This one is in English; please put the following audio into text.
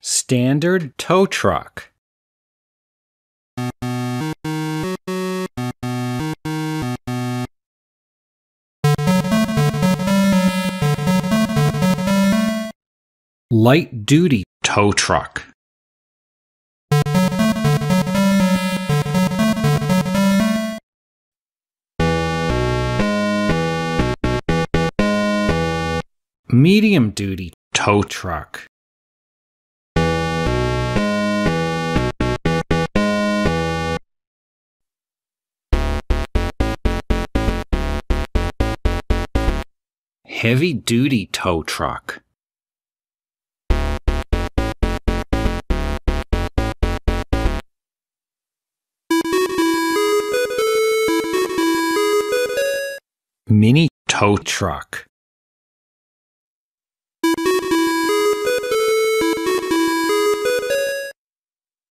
Standard tow truck. Light duty tow truck. Medium duty tow truck. Heavy duty tow truck. Mini tow truck.